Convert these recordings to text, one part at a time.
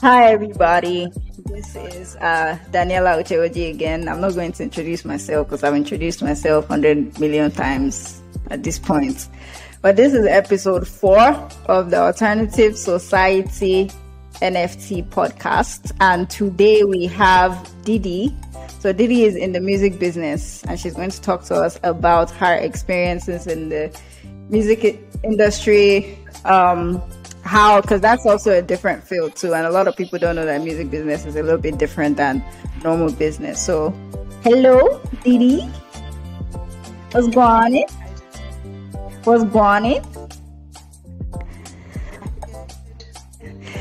Hi, everybody. This is uh, Daniela Ucheoji again. I'm not going to introduce myself because I've introduced myself 100 million times at this point. But this is episode four of the Alternative Society NFT podcast. And today we have Didi. So, Didi is in the music business and she's going to talk to us about her experiences in the music industry, um, how because that's also a different field too and a lot of people don't know that music business is a little bit different than normal business so hello didi what's going on what's going on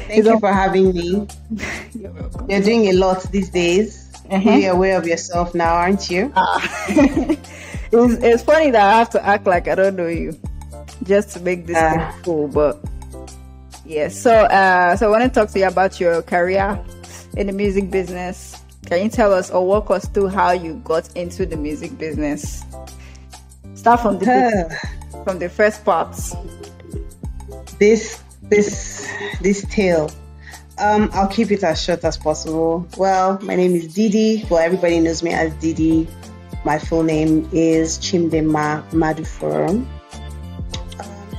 Thank you for having me. You're, You're doing a lot these days. Uh-huh. You're aware of yourself now, aren't you? Uh, it's, it's funny that I have to act like I don't know you just to make this uh, cool, but Yes. So, uh, so I want to talk to you about your career in the music business. Can you tell us or walk us through how you got into the music business? Start from the from the first parts. This this this tale. Um, I'll keep it as short as possible. Well, my name is Didi. Well, everybody knows me as Didi. My full name is Chimdema Maduforum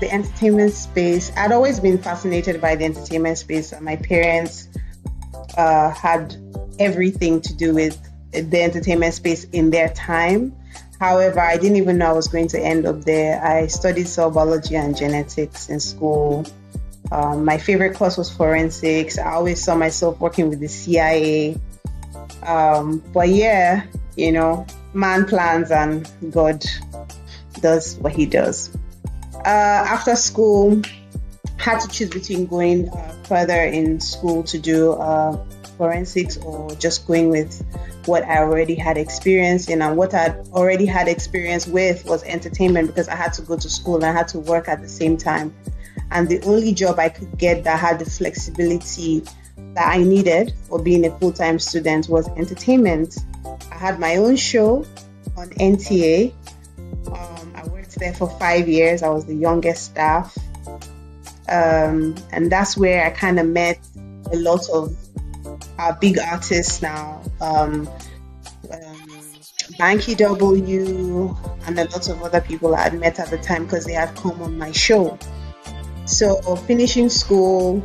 the entertainment space. I'd always been fascinated by the entertainment space. My parents uh, had everything to do with the entertainment space in their time. However, I didn't even know I was going to end up there. I studied cell biology and genetics in school. Um, my favorite course was forensics. I always saw myself working with the CIA. Um, but yeah, you know, man plans and God does what he does after school, had to choose between going uh, further in school to do uh, forensics or just going with what I already had experience in. And what I already had experience with was entertainment because I had to go to school and I had to work at the same time. And the only job I could get that had the flexibility that I needed for being a full time student was entertainment. I had my own show on NTA there for five years. I was the youngest staff. Um, and that's where I kind of met a lot of our big artists now. Um, um, Banky W and a lot of other people I had met at the time because they had come on my show. So finishing school,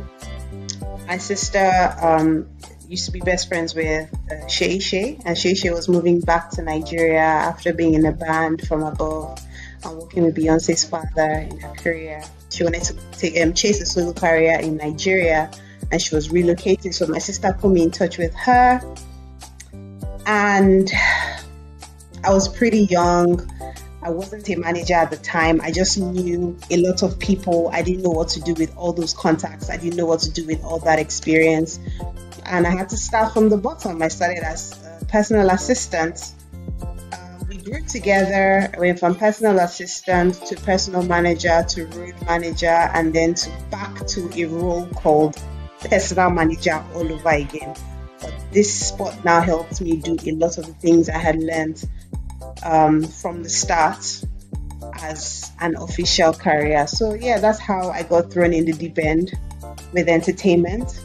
my sister um, used to be best friends with uh, Seyi Shay, and Seyi Shay was moving back to Nigeria after being in a band from above and working with Beyonce's father in her career. She wanted to take, um, chase a solo career in Nigeria and she was relocating. So my sister put me in touch with her. And I was pretty young. I wasn't a manager at the time. I just knew a lot of people. I didn't know what to do with all those contacts. I didn't know what to do with all that experience. And I had to start from the bottom. I started as a personal assistant together, went from personal assistant to personal manager to road manager, and then to back to a role called personal manager all over again. But this spot now helps me do a lot of the things I had learned um, from the start as an official career. So yeah, that's how I got thrown in the deep end with entertainment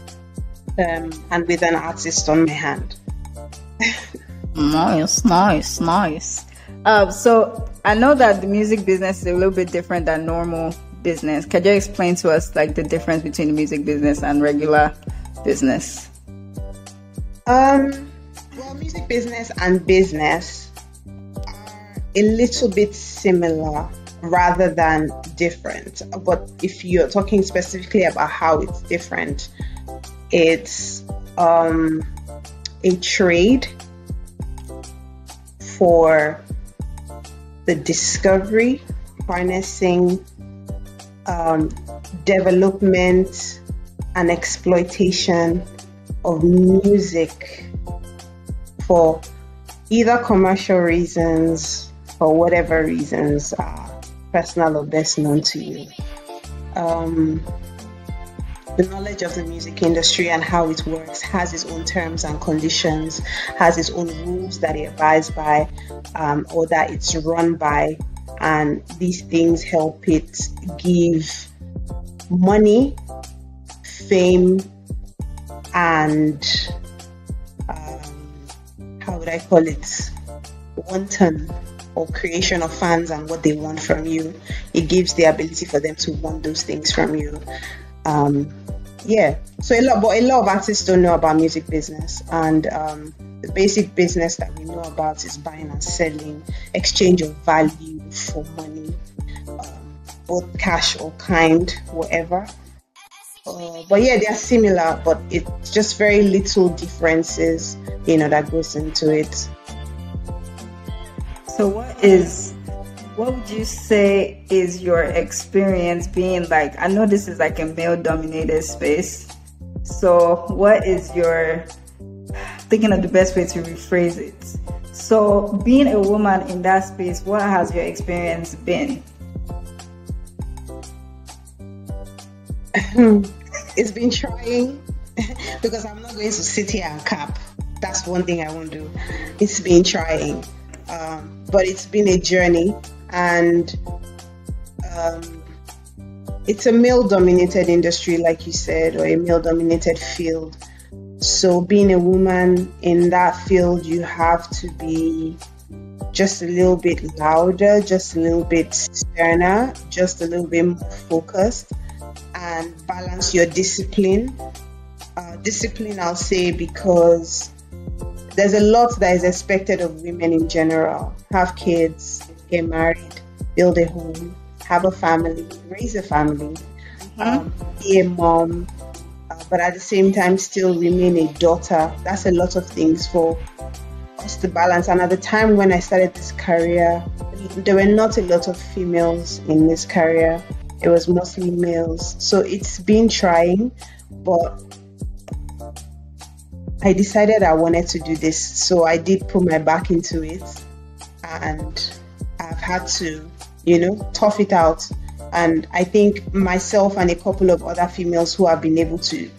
um, and with an artist on my hand. nice, nice, nice. Uh, so I know that the music business is a little bit different than normal business. Can you explain to us like the difference between the music business and regular business? Um, well, music business and business are a little bit similar rather than different. But if you're talking specifically about how it's different, it's um, a trade for the discovery, harnessing, um, development, and exploitation of music for either commercial reasons or whatever reasons are personal or best known to you. Um, the knowledge of the music industry and how it works has its own terms and conditions, has its own rules that it abides by um, or that it's run by. And these things help it give money, fame, and um, how would I call it? Wanton or creation of fans and what they want from you. It gives the ability for them to want those things from you. Um, yeah, so a lot, but a lot of artists don't know about music business, and um, the basic business that we know about is buying and selling, exchange of value for money, um, both cash or kind, whatever. Uh, but yeah, they are similar, but it's just very little differences, you know, that goes into it. So, what is what would you say is your experience being like? I know this is like a male dominated space. So, what is your thinking of the best way to rephrase it? So, being a woman in that space, what has your experience been? it's been trying because I'm not going to sit here and cap. That's one thing I won't do. It's been trying um, but it's been a journey and um, it's a male dominated industry like you said or a male dominated field. So being a woman in that field you have to be just a little bit louder just a little bit sterner just a little bit more focused and balance your discipline. Uh, discipline i'll say because there's a lot that is expected of women in general. Have kids, get married, build a home, have a family, raise a family, mm-hmm. um, be a mom, uh, but at the same time still remain a daughter. That's a lot of things for us to balance. And at the time when I started this career, there were not a lot of females in this career. It was mostly males. So it's been trying, but I decided I wanted to do this. So I did put my back into it and had to, you know, tough it out. And I think myself and a couple of other females who have been able to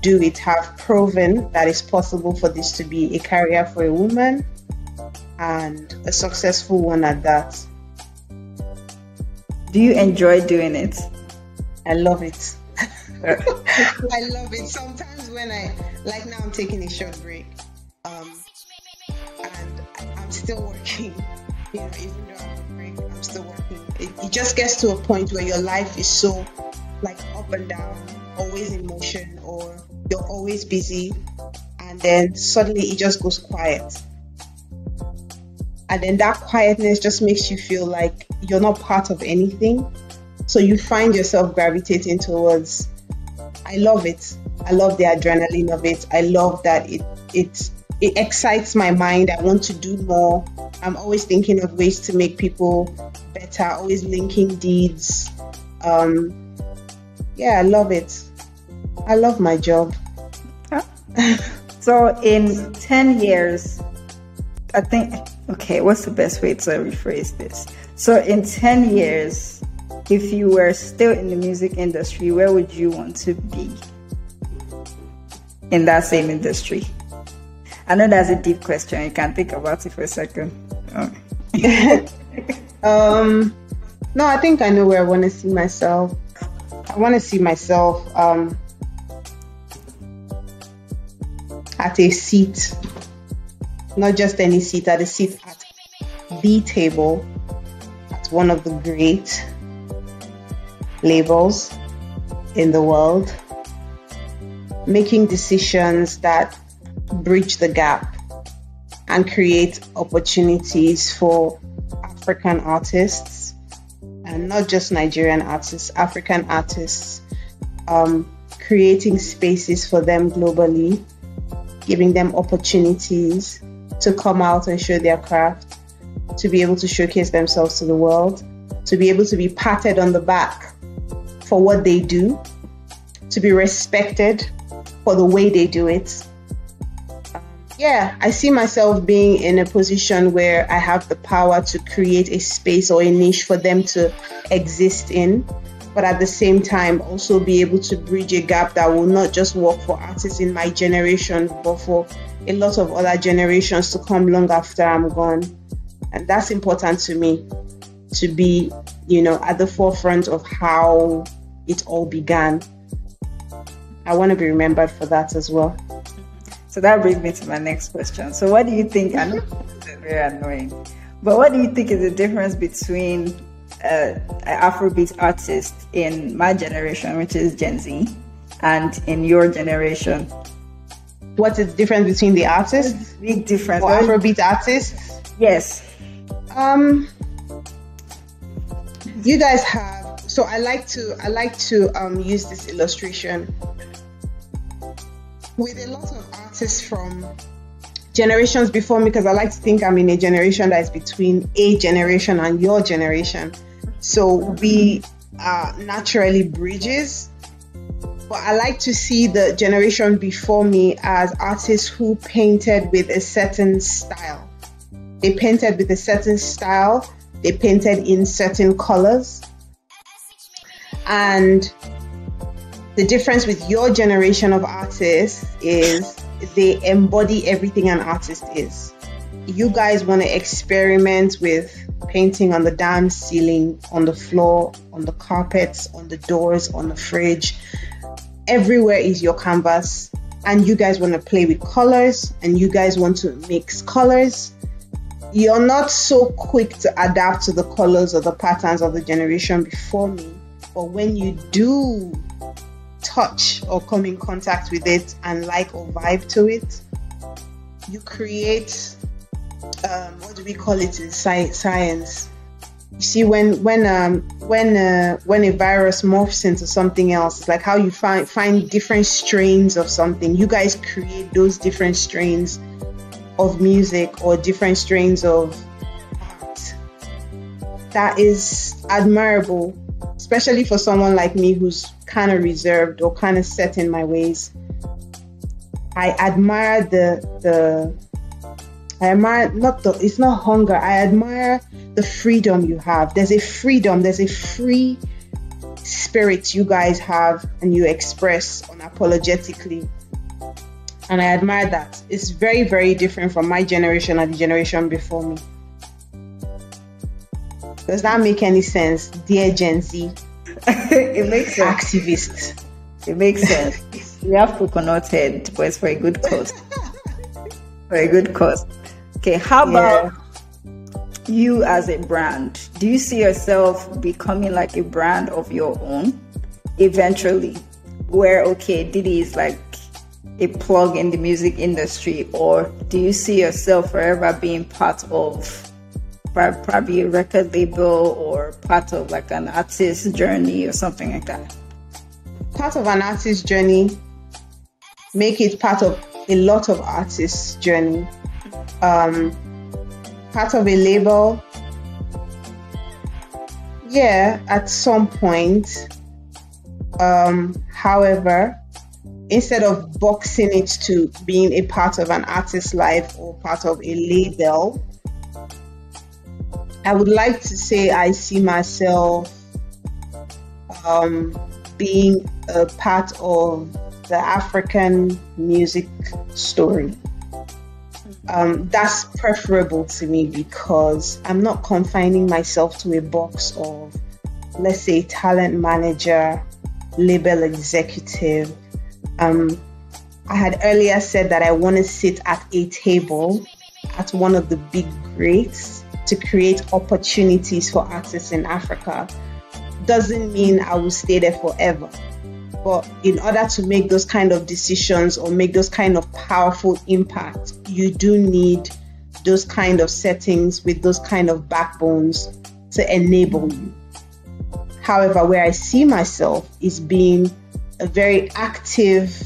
do it have proven that it's possible for this to be a career for a woman and a successful one at that. Do you enjoy doing it? I love it. I love it. Sometimes when I like now, I'm taking a short break, um, and I'm still working. You know, even though I'm still working. It, it just gets to a point where your life is so like up and down, always in motion, or you're always busy, and then suddenly it just goes quiet. And then that quietness just makes you feel like you're not part of anything. So you find yourself gravitating towards I love it. I love the adrenaline of it. I love that it it it excites my mind. I want to do more. I'm always thinking of ways to make people better. Always linking deeds. Um, yeah, I love it. I love my job. so in ten years, I think. Okay, what's the best way to rephrase this? So in ten years if you were still in the music industry, where would you want to be in that same industry? I know that's a deep question. You can think about it for a second. um, no, I think I know where I want to see myself. I want to see myself um, at a seat, not just any seat, at a seat at the table, at one of the great labels in the world, making decisions that bridge the gap and create opportunities for African artists and not just Nigerian artists, African artists, um, creating spaces for them globally, giving them opportunities to come out and show their craft, to be able to showcase themselves to the world, to be able to be patted on the back for what they do, to be respected for the way they do it. Yeah, I see myself being in a position where I have the power to create a space or a niche for them to exist in, but at the same time, also be able to bridge a gap that will not just work for artists in my generation, but for a lot of other generations to come long after I'm gone. And that's important to me to be, you know, at the forefront of how it all began. I want to be remembered for that as well. So that brings me to my next question. So, what do you think? I know this is very annoying, but what do you think is the difference between uh, an Afrobeat artist in my generation, which is Gen Z, and in your generation? What is the difference between the artists? Big difference. Or Afrobeat artists? Yes. Um, you guys have. So I like to I like to um, use this illustration with a lot of artists from generations before me because I like to think I'm in a generation that is between a generation and your generation. So we are naturally bridges. But I like to see the generation before me as artists who painted with a certain style. They painted with a certain style, they painted in certain colors. And the difference with your generation of artists is they embody everything an artist is. You guys want to experiment with painting on the dance ceiling, on the floor, on the carpets, on the doors, on the fridge. Everywhere is your canvas, and you guys want to play with colors and you guys want to mix colors. You're not so quick to adapt to the colors or the patterns of the generation before me, but when you do touch or come in contact with it and like or vibe to it, you create um, what do we call it in sci- science? You see, when when um, when uh, when a virus morphs into something else, it's like how you find find different strains of something. You guys create those different strains of music or different strains of art. That is admirable especially for someone like me who's kind of reserved or kind of set in my ways. I admire the the I admire not the it's not hunger. I admire the freedom you have. There's a freedom, there's a free spirit you guys have and you express unapologetically. And I admire that. It's very, very different from my generation and the generation before me. Does that make any sense, dear Gen Z? it makes sense. Activist. It makes sense. we have coconut head, but it's for a good cause. for a good cause. Okay, how about yeah. you as a brand? Do you see yourself becoming like a brand of your own eventually? Where okay, Didi is like a plug in the music industry, or do you see yourself forever being part of probably a record label or part of like an artist journey or something like that? Part of an artist's journey, make it part of a lot of artists' journey. Um, part of a label, yeah, at some point. Um, however, instead of boxing it to being a part of an artist's life or part of a label, I would like to say I see myself um, being a part of the African music story. Um, that's preferable to me because I'm not confining myself to a box of, let's say, talent manager, label executive. Um, I had earlier said that I want to sit at a table at one of the big greats to create opportunities for artists in Africa doesn't mean I will stay there forever. But in order to make those kind of decisions or make those kind of powerful impact, you do need those kind of settings with those kind of backbones to enable you. However, where I see myself is being a very active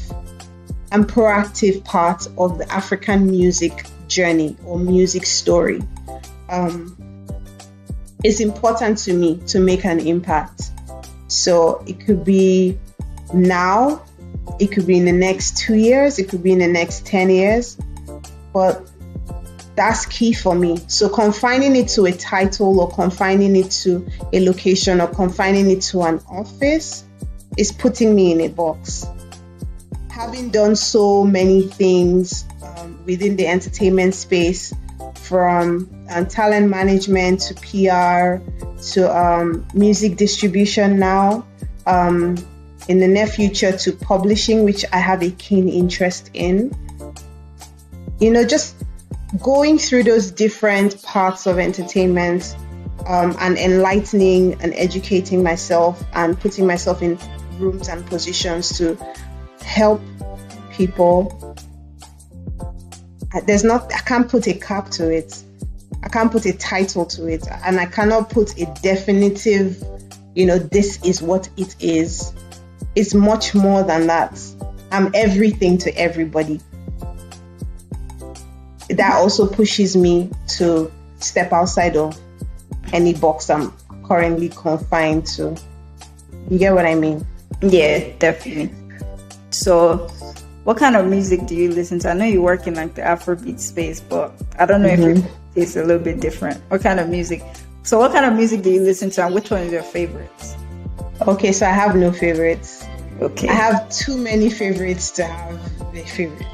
and proactive part of the African music journey or music story um, it's important to me to make an impact. So it could be now, it could be in the next two years, it could be in the next 10 years, but that's key for me. So confining it to a title or confining it to a location or confining it to an office is putting me in a box. Having done so many things um, within the entertainment space, from um, talent management to PR to um, music distribution now. Um, in the near future to publishing, which I have a keen interest in. You know, just going through those different parts of entertainment um, and enlightening and educating myself and putting myself in rooms and positions to help people. There's not, I can't put a cap to it. I can't put a title to it. And I cannot put a definitive, you know, this is what it is. It's much more than that. I'm everything to everybody. That also pushes me to step outside of any box I'm currently confined to. You get what I mean? Yeah, definitely. So, what kind of music do you listen to? I know you work in like the Afrobeat space, but I don't know mm-hmm. if taste a little bit different. What kind of music? So, what kind of music do you listen to, and which one is your favorites? Okay, so I have no favorites. Okay. I have too many favorites to have a favorite.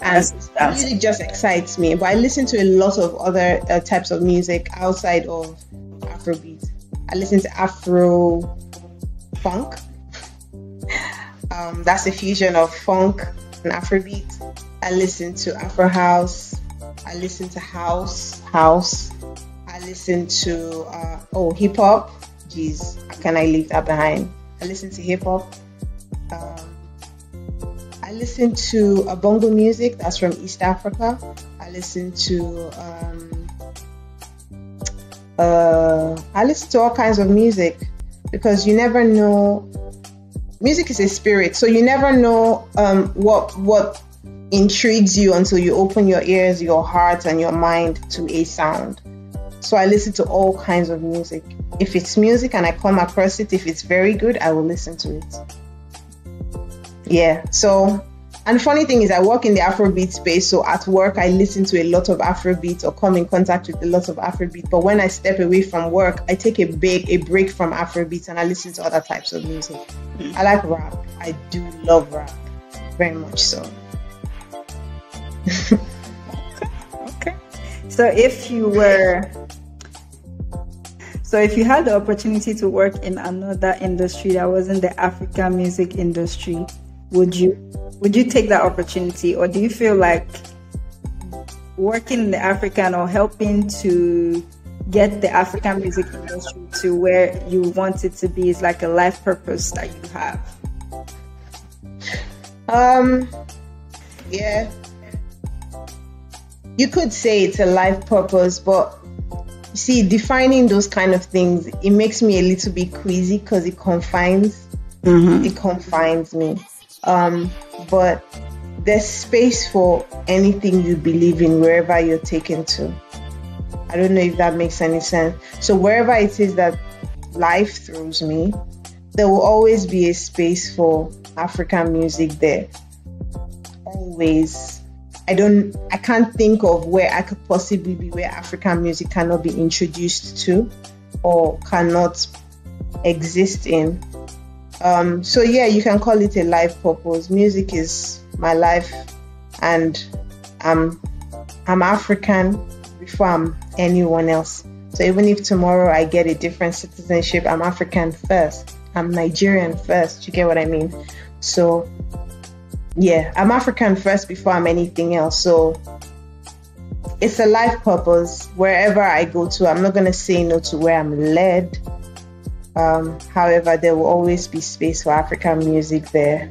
And that's music just excites me. But I listen to a lot of other uh, types of music outside of Afrobeat. I listen to Afro funk. Um, that's a fusion of funk and Afrobeat. I listen to Afro house. I listen to house, house. I listen to uh, oh hip hop. Jeez, how can I leave that behind? I listen to hip hop. Um, I listen to a bongo music that's from East Africa. I listen to um, uh, I listen to all kinds of music because you never know. Music is a spirit, so you never know um, what what intrigues you until you open your ears, your heart, and your mind to a sound. So I listen to all kinds of music. If it's music and I come across it, if it's very good, I will listen to it. Yeah. So and funny thing is, I work in the Afrobeat space, so at work I listen to a lot of Afrobeat or come in contact with a lot of Afrobeat. But when I step away from work, I take a big a break from Afrobeat and I listen to other types of music. I like rap. I do love rap, very much so. okay. okay. So if you were so if you had the opportunity to work in another industry that wasn't the African music industry, would you would you take that opportunity or do you feel like working in the African or helping to get the African music industry to where you want it to be is like a life purpose that you have? Um yeah. You could say it's a life purpose, but see, defining those kind of things, it makes me a little bit queasy because it confines, mm-hmm. it confines me. Um, but there's space for anything you believe in wherever you're taken to. I don't know if that makes any sense. So wherever it is that life throws me, there will always be a space for African music there. Always. I don't I can't think of where I could possibly be where African music cannot be introduced to or cannot exist in. Um, so yeah, you can call it a life purpose. Music is my life, and I'm I'm African before I'm anyone else. So even if tomorrow I get a different citizenship, I'm African first. I'm Nigerian first. You get what I mean? So yeah, I'm African first before I'm anything else. So it's a life purpose. Wherever I go to, I'm not gonna say no to where I'm led. Um, however, there will always be space for African music there.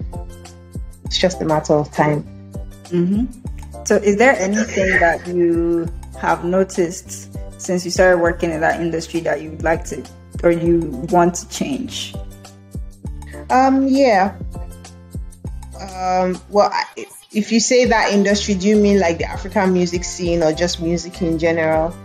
It's just a matter of time. Mm-hmm. So, is there anything that you have noticed since you started working in that industry that you'd like to or you want to change? Um, yeah. Um, well, I, if you say that industry, do you mean like the African music scene or just music in general?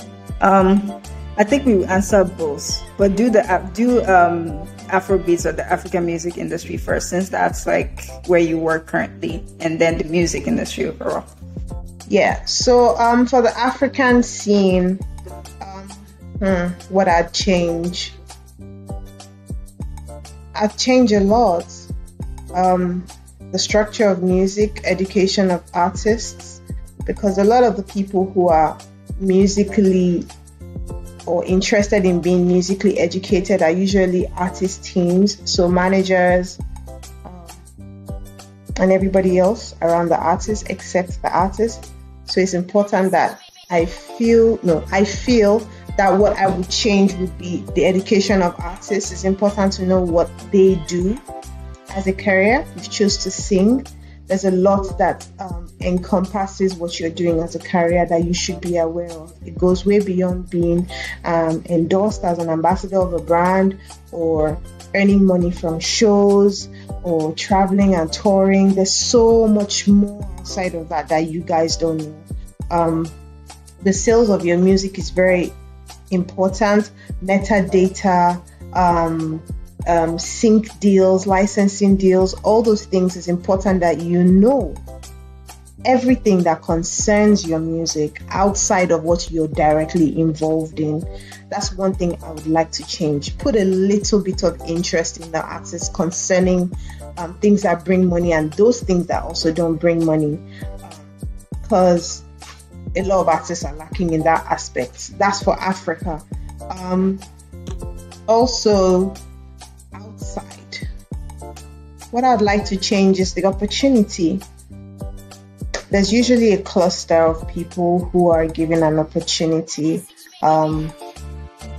Um, I think we answer both, but do the do um, Afrobeats or the African music industry first, since that's like where you work currently, and then the music industry overall. Yeah. So um, for the African scene, um, hmm, what I'd change? I'd change a lot. Um, the structure of music, education of artists, because a lot of the people who are musically or interested in being musically educated are usually artist teams, so managers, um, and everybody else around the artist except the artist. So it's important that I feel no, I feel that what I would change would be the education of artists. It's important to know what they do as a career. You choose to sing, there's a lot that um, encompasses what you're doing as a career that you should be aware of. It goes way beyond being um, endorsed as an ambassador of a brand or earning money from shows or traveling and touring. There's so much more outside of that that you guys don't know. Um, the sales of your music is very important. Metadata, um, um, sync deals, licensing deals, all those things is important that you know everything that concerns your music outside of what you're directly involved in. That's one thing I would like to change. Put a little bit of interest in the artist concerning um, things that bring money and those things that also don't bring money. Because a lot of artists are lacking in that aspect. That's for Africa. Um, also, what I'd like to change is the opportunity. There's usually a cluster of people who are given an opportunity. Um,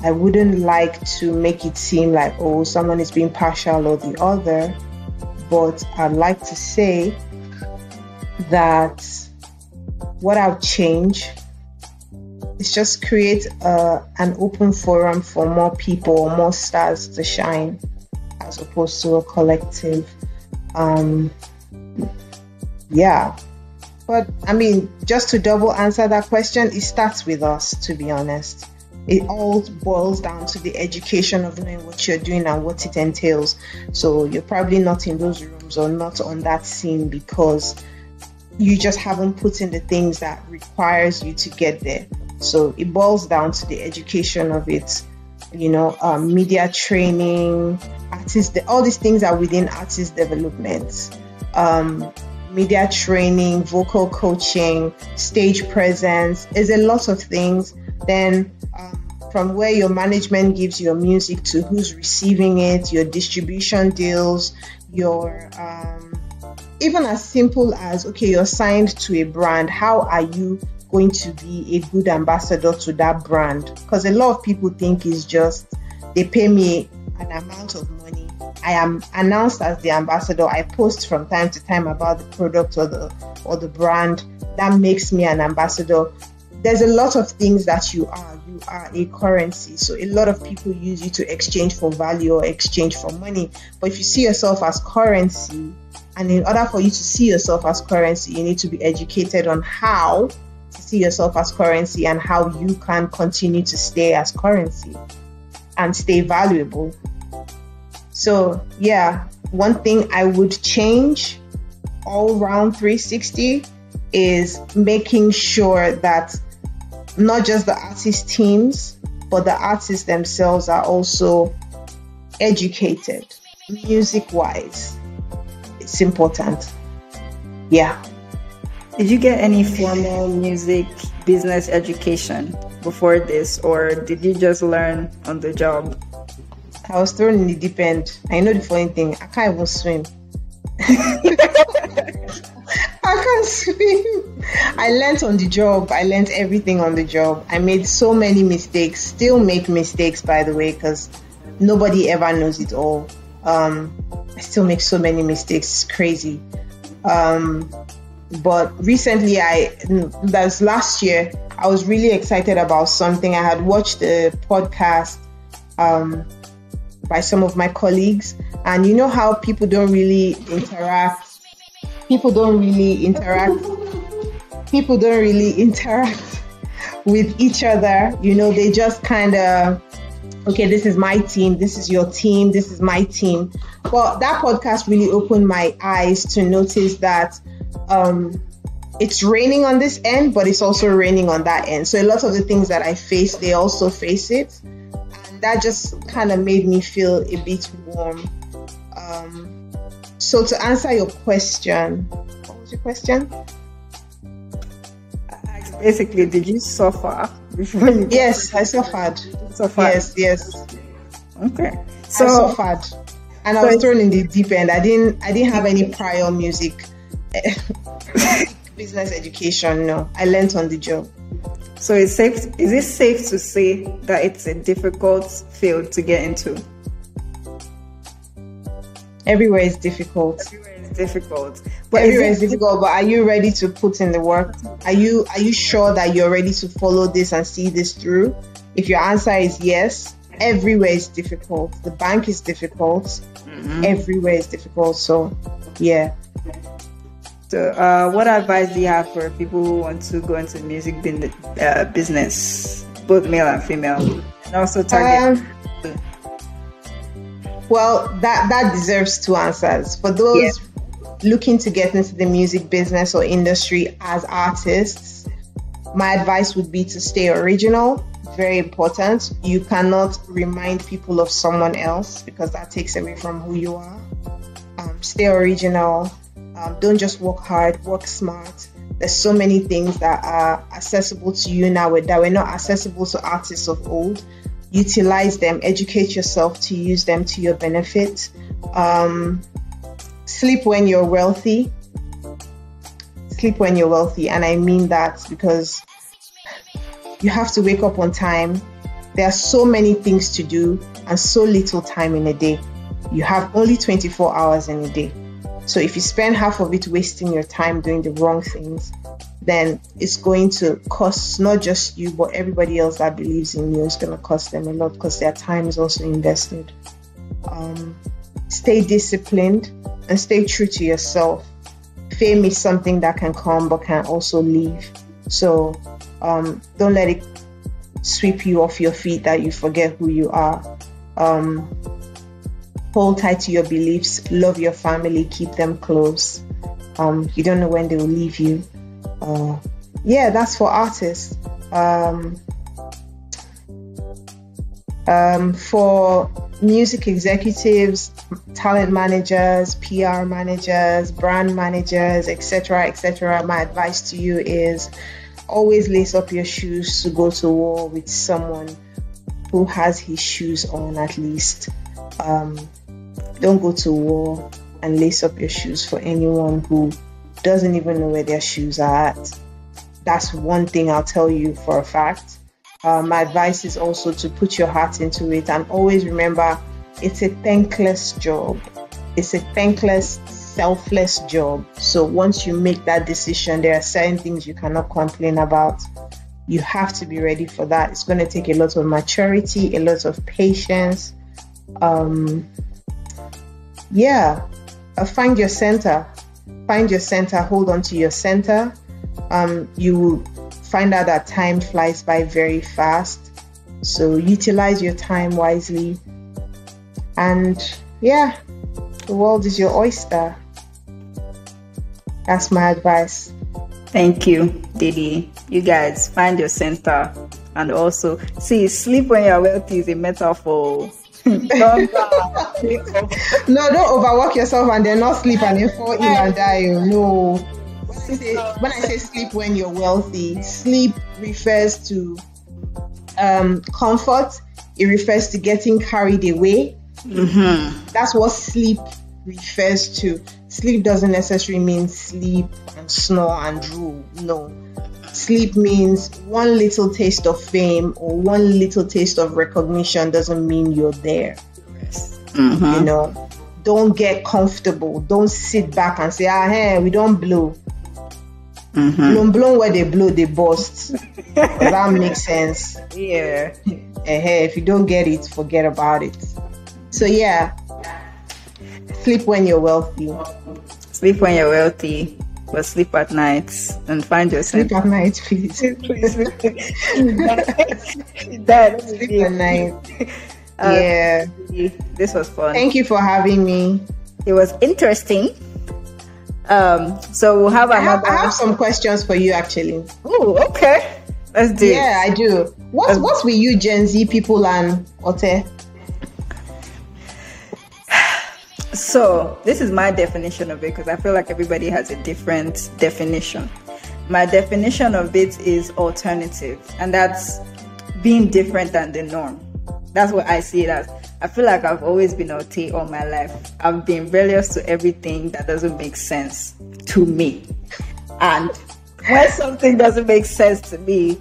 I wouldn't like to make it seem like, oh, someone is being partial or the other, but I'd like to say that what I'll change is just create a, an open forum for more people, more stars to shine, as opposed to a collective. Um, yeah. But I mean, just to double answer that question, it starts with us, to be honest. It all boils down to the education of knowing what you're doing and what it entails. So you're probably not in those rooms or not on that scene because you just haven't put in the things that requires you to get there. So it boils down to the education of it, you know, um, media training, artist, all these things are within artist development. Um, media training, vocal coaching, stage presence is a lot of things. Then um, from where your management gives your music to who's receiving it, your distribution deals, your um, even as simple as okay, you're signed to a brand. How are you going to be a good ambassador to that brand? Because a lot of people think it's just they pay me an amount of money. I am announced as the ambassador. I post from time to time about the product or the or the brand. That makes me an ambassador. There's a lot of things that you are. You are a currency. So a lot of people use you to exchange for value or exchange for money. But if you see yourself as currency, and in order for you to see yourself as currency, you need to be educated on how see yourself as currency and how you can continue to stay as currency and stay valuable. So, yeah, one thing I would change all round 360 is making sure that not just the artist teams, but the artists themselves are also educated music wise it's important. Yeah. Did you get any formal music business education before this, or did you just learn on the job? I was thrown in the deep end. I know the funny thing, I can't even swim. I can't swim. I learned on the job. I learned everything on the job. I made so many mistakes. Still make mistakes, by the way, because nobody ever knows it all. Um, I still make so many mistakes. It's crazy. Um, but recently, I that was last year. I was really excited about something. I had watched a podcast um, by some of my colleagues, and you know how people don't really interact. People don't really interact. People don't really interact with each other. You know, they just kind of okay, this is my team, this is your team, this is my team. Well, that podcast really opened my eyes to notice that um, it's raining on this end, but it's also raining on that end. So a lot of the things that I face, they also face it. And that just kind of made me feel a bit warm. Um, so to answer your question, what was your question? Basically, did you suffer before you? Yes, I suffered. Suffered. Yes, yes. Okay. So I suffered. and I was thrown in the deep end. I didn't I didn't have any prior music business education. No, I learned on the job. So it's safe. Is it safe to say that it's a difficult field to get into? Everywhere is difficult. Everywhere is difficult. But everywhere is, is difficult. But are you ready to put in the work? Are you are you sure that you're ready to follow this and see this through? If your answer is yes, everywhere is difficult. The bank is difficult. Mm-hmm. Everywhere is difficult. So, yeah. So, uh, what advice do you have for people who want to go into the music bin- uh, business, both male and female, and also target? Um, well, that that deserves two answers. For those yeah. looking to get into the music business or industry as artists, my advice would be to stay original. Very important. You cannot remind people of someone else because that takes away from who you are. Um, stay original. Um, don't just work hard, work smart. There's so many things that are accessible to you now that were not accessible to artists of old utilize them, educate yourself to use them to your benefit. Um, sleep when you're wealthy. Sleep when you're wealthy. And I mean that because you have to wake up on time. There are so many things to do and so little time in a day. You have only 24 hours in a day. So if you spend half of it wasting your time doing the wrong things, then it's going to cost not just you, but everybody else that believes in you. It's going to cost them a lot because their time is also invested. Um, stay disciplined and stay true to yourself. Fame is something that can come but can also leave. So um, don't let it sweep you off your feet that you forget who you are. Um, hold tight to your beliefs, love your family, keep them close. Um, you don't know when they will leave you. Uh, yeah, that's for artists. Um, um, for music executives, talent managers, PR managers, brand managers, etc., etc., my advice to you is always lace up your shoes to go to war with someone who has his shoes on at least. Um, don't go to war and lace up your shoes for anyone who doesn't even know where their shoes are at. That's one thing I'll tell you for a fact. Uh, my advice is also to put your heart into it and always remember it's a thankless job. It's a thankless, selfless job. So once you make that decision, there are certain things you cannot complain about. You have to be ready for that. It's going to take a lot of maturity, a lot of patience. Um, yeah, uh, find your center find your center, hold on to your center. Um, you will find out that time flies by very fast. So utilize your time wisely. And yeah, the world is your oyster. That's my advice. Thank you, Didi. You guys find your center and also see sleep when you're wealthy is a metaphor no, don't overwork yourself and then not sleep and then fall ill and die. Oh, no. When I, say, when I say sleep when you're wealthy, sleep refers to um, comfort. It refers to getting carried away. Mm-hmm. That's what sleep refers to. Sleep doesn't necessarily mean sleep and snore and drool. No sleep means one little taste of fame or one little taste of recognition doesn't mean you're there. Mm-hmm. You know, don't get comfortable. Don't sit back and say, ah, hey, we don't blow. Mm-hmm. Don't blow where they blow, they bust. that makes sense. Yeah. Hey, if you don't get it, forget about it. So, yeah, sleep when you're wealthy. Sleep when you're wealthy but sleep at night and find yourself. Sleep at night, please. please. that sleep at night. Uh, yeah. This was fun. Thank you for having me. It was interesting. Um, so we'll have I another. Have, I have some questions for you, actually. Oh, okay. Let's do. Yeah, I do. What's what's with you, Gen Z people and Alte? So, this is my definition of it because I feel like everybody has a different definition. My definition of it is alternative, and that's being different than the norm. That's what I see it as. I feel like I've always been OT all my life. I've been rebellious to everything that doesn't make sense to me. And when something doesn't make sense to me,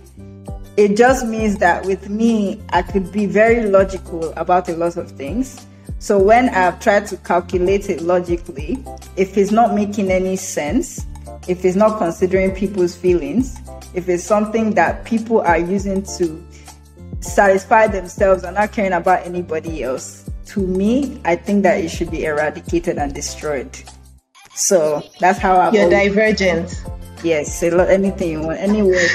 it just means that with me, I could be very logical about a lot of things. So when I've tried to calculate it logically, if it's not making any sense, if it's not considering people's feelings, if it's something that people are using to satisfy themselves and not caring about anybody else, to me, I think that it should be eradicated and destroyed. So that's how I'm. You're always, divergent. Yes, say anything you want, any word.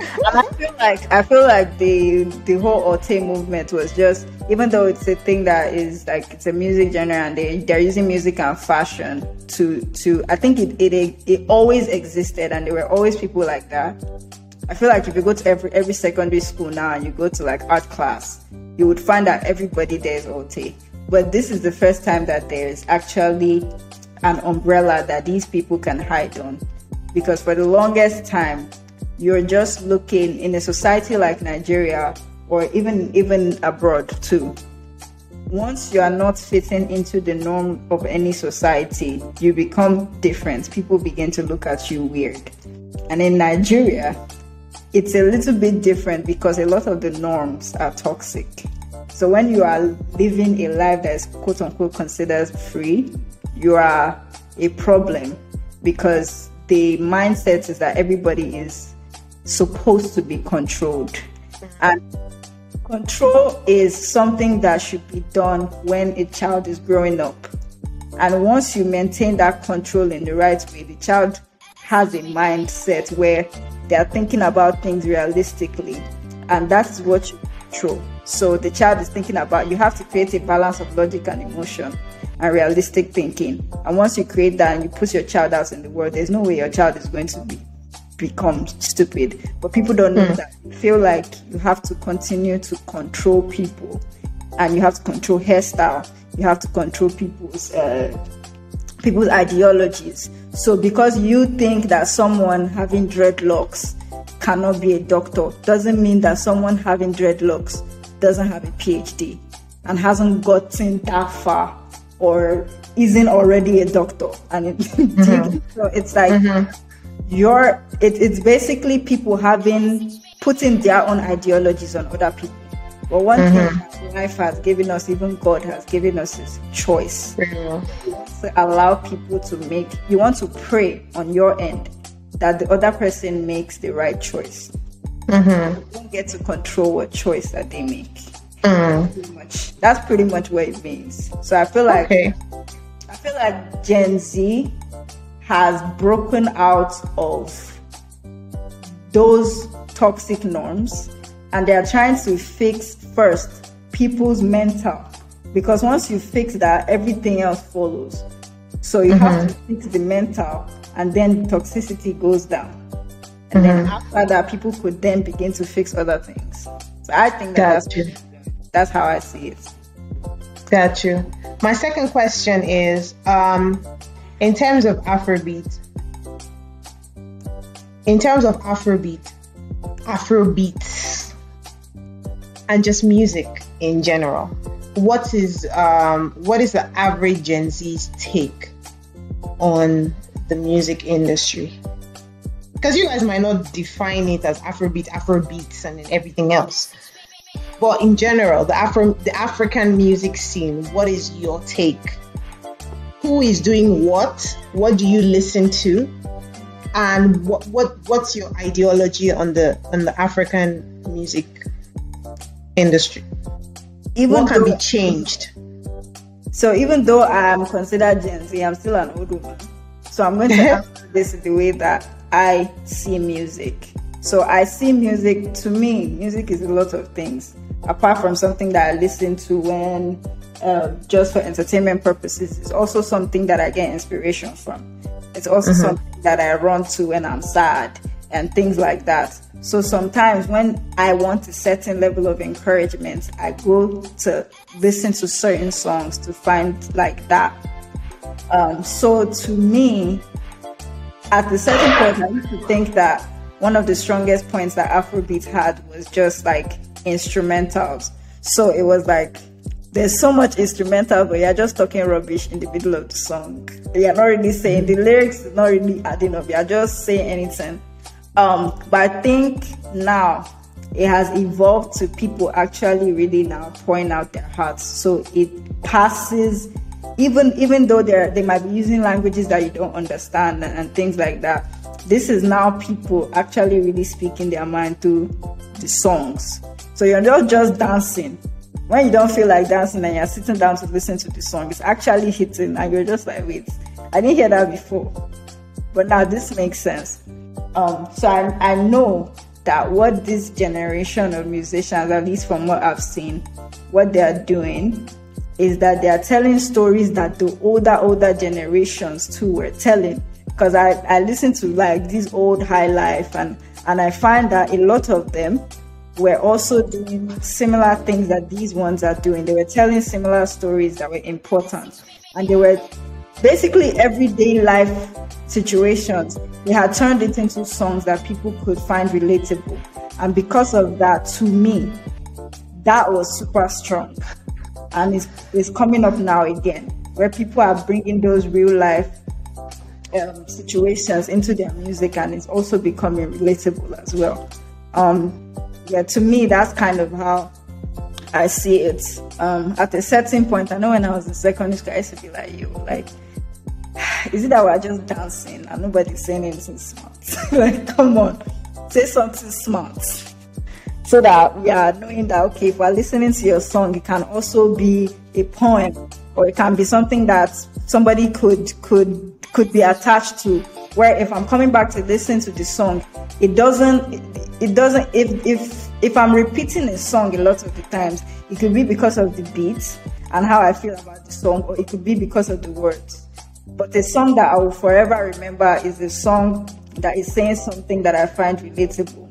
and I feel like I feel like the the whole Alte movement was just even though it's a thing that is like it's a music genre and they they're using music and fashion to to I think it it it always existed and there were always people like that. I feel like if you go to every every secondary school now and you go to like art class, you would find that everybody there is Alte. But this is the first time that there is actually an umbrella that these people can hide on. Because for the longest time, you're just looking in a society like Nigeria or even even abroad too. Once you are not fitting into the norm of any society, you become different. People begin to look at you weird. And in Nigeria, it's a little bit different because a lot of the norms are toxic. So when you are living a life that is quote unquote considered free, you are a problem because the mindset is that everybody is supposed to be controlled. And control is something that should be done when a child is growing up. And once you maintain that control in the right way, the child has a mindset where they are thinking about things realistically. And that is what you control. So the child is thinking about, you have to create a balance of logic and emotion and realistic thinking. And once you create that and you put your child out in the world, there's no way your child is going to be become stupid. But people don't know mm. that. You feel like you have to continue to control people and you have to control hairstyle. You have to control people's uh, people's ideologies. So because you think that someone having dreadlocks cannot be a doctor doesn't mean that someone having dreadlocks doesn't have a PhD and hasn't gotten that far or isn't already a doctor. And it, mm-hmm. so it's like mm-hmm. You're, it, it's basically people having, putting their own ideologies on other people. But one mm-hmm. thing life has given us, even God has given us, is choice. To allow people to make, you want to pray on your end that the other person makes the right choice. Mm-hmm. You don't get to control what choice that they make. Mm. Pretty much. That's pretty much what it means. So I feel like okay. I feel like Gen Z has broken out of those toxic norms and they are trying to fix first people's mental because once you fix that everything else follows so you mm-hmm. have to fix the mental and then toxicity goes down and mm-hmm. then after that people could then begin to fix other things so i think that that's that's how I see it. Got you. My second question is um, in terms of Afrobeat, in terms of Afrobeat, Afrobeats, and just music in general, what is um, what is the average Gen Z's take on the music industry? Because you guys might not define it as Afrobeat, Afrobeats, and everything else. But in general, the Afro the African music scene, what is your take? Who is doing what? What do you listen to? And what what what's your ideology on the on the African music industry? Even what can though, be changed? So even though I am considered Gen Z, I'm still an old woman. So I'm going to answer this the way that I see music. So I see music, to me, music is a lot of things apart from something that I listen to when uh, just for entertainment purposes, it's also something that I get inspiration from. It's also mm-hmm. something that I run to when I'm sad and things like that. So sometimes when I want a certain level of encouragement, I go to listen to certain songs to find like that. Um, so to me, at a certain point, I used to think that one of the strongest points that Afrobeat had was just like instrumentals. So it was like there's so much instrumental, but you're just talking rubbish in the middle of the song. You're not really saying the lyrics not really adding up. You're just saying anything. Um, but I think now it has evolved to people actually really now pouring out their hearts. So it passes, even even though they they might be using languages that you don't understand and, and things like that. This is now people actually really speaking their mind to the songs. So you're not just dancing when you don't feel like dancing and you're sitting down to listen to the song, it's actually hitting, and you're just like, wait, I didn't hear that before. But now this makes sense. Um, so I, I know that what this generation of musicians, at least from what I've seen, what they are doing is that they are telling stories that the older, older generations too were telling. Because I, I listen to like this old high life and and I find that a lot of them were also doing similar things that these ones are doing. They were telling similar stories that were important. And they were basically everyday life situations. They had turned it into songs that people could find relatable. And because of that, to me, that was super strong. And it's, it's coming up now again, where people are bringing those real life um, situations into their music and it's also becoming relatable as well. Um, yeah, to me, that's kind of how I see it. Um, at a certain point, I know when I was in secondary school, I used to be like, you, like, is it that we're just dancing and nobody's saying anything smart? like, come on, say something smart. So that we are knowing that, okay, if we're listening to your song, it can also be a poem or it can be something that somebody could, could, could be attached to. Where if I'm coming back to listen to the song, it doesn't, it doesn't if if if i'm repeating a song a lot of the times it could be because of the beat and how i feel about the song or it could be because of the words but a song that i will forever remember is a song that is saying something that i find relatable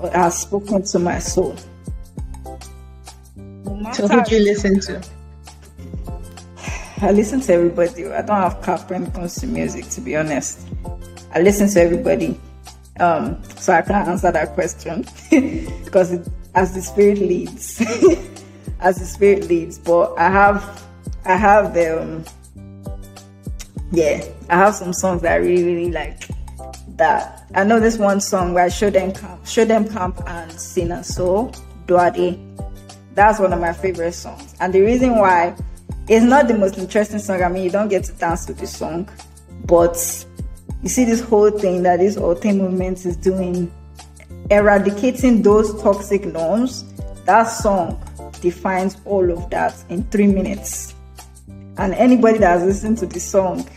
or has spoken to my soul no so who do you listen to I listen to everybody. I don't have cap when it comes to music, to be honest. I listen to everybody. Um, so I can't answer that question because it, as the spirit leads, as the spirit leads. But I have, I have um, yeah, I have some songs that I really, really like. That I know this one song where I Show Dem Camp, Show Dem Camp and Sina so Duade. That's one of my favorite songs, and the reason why it's not the most interesting song. I mean, you don't get to dance to the song, but you see this whole thing that this Alte movement is doing, eradicating those toxic norms. That song defines all of that in three minutes. And anybody that has listened to the song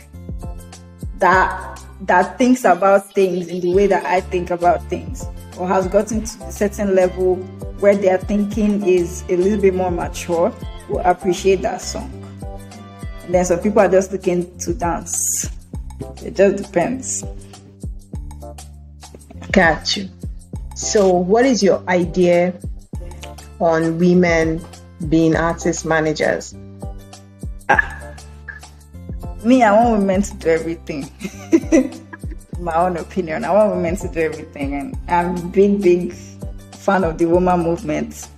that that thinks about things in the way that I think about things, or has gotten to a certain level where their thinking is a little bit more mature, will appreciate that song. And then some people are just looking to dance. It just depends. Got you. So, what is your idea on women being artist managers? Ah. Me, I want women to do everything. My own opinion. I want women to do everything, and I'm a big, big fan of the woman movement.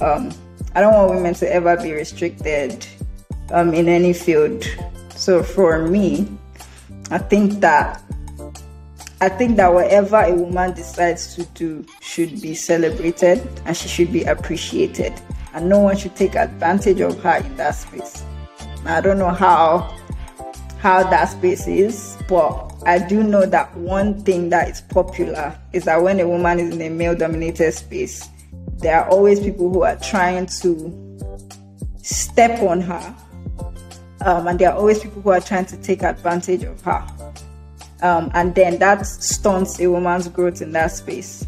Um, I don't want women to ever be restricted um, in any field. So for me, I think that I think that whatever a woman decides to do should be celebrated and she should be appreciated. And no one should take advantage of her in that space. I don't know how how that space is, but I do know that one thing that is popular is that when a woman is in a male dominated space, there are always people who are trying to step on her um, and there are always people who are trying to take advantage of her. Um, and then that stunts a woman's growth in that space.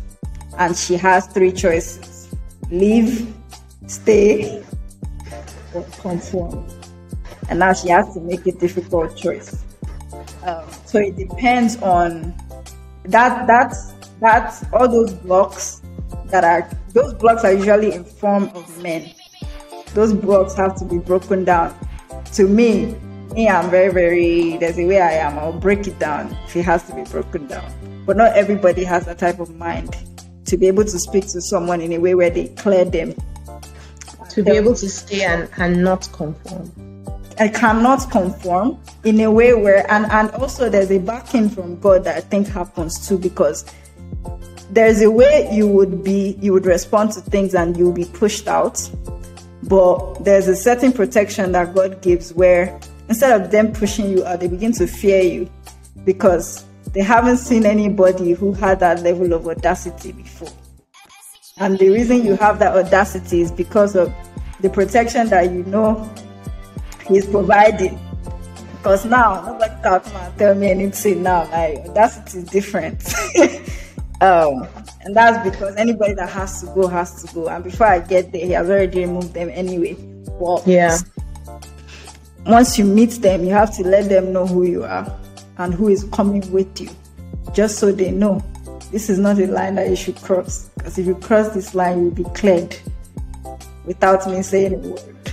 And she has three choices leave, stay, or conform. And now she has to make a difficult choice. Um, so it depends on that. That's that's all those blocks that are those blocks are usually in form of men. Those blocks have to be broken down to me, me, I'm very, very, there's a way I am. I'll break it down if it has to be broken down. But not everybody has that type of mind to be able to speak to someone in a way where they clear them to be able to stay and, and not conform. I cannot conform in a way where, and, and also there's a backing from God that I think happens too because there's a way you would be, you would respond to things and you'll be pushed out. But there's a certain protection that God gives where instead of them pushing you out, they begin to fear you because they haven't seen anybody who had that level of audacity before. And the reason you have that audacity is because of the protection that you know He's providing. Because now nobody can come and tell me anything now. Like audacity is different. um, and that's because anybody that has to go has to go. And before I get there, he has already removed them anyway. Well, yeah. Once you meet them, you have to let them know who you are and who is coming with you, just so they know this is not a line that you should cross. Because if you cross this line, you'll be cleared without me saying a word.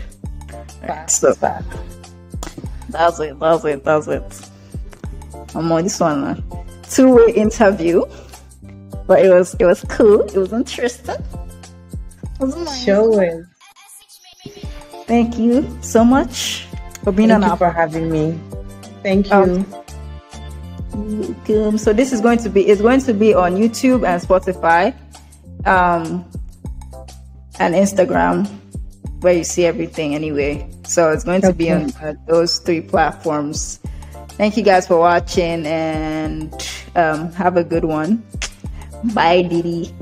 Right, so bad. That's it. That's it. That's it. I'm on this one. Uh, two-way interview, but it was it was cool. It was interesting. It was nice. Sure. Thank you so much for being Thank on you for having me. Thank you. Um, welcome. So this is going to be it's going to be on YouTube and Spotify, um, and Instagram, where you see everything anyway. So it's going to be on uh, those three platforms. Thank you guys for watching and um, have a good one. Bye, Didi.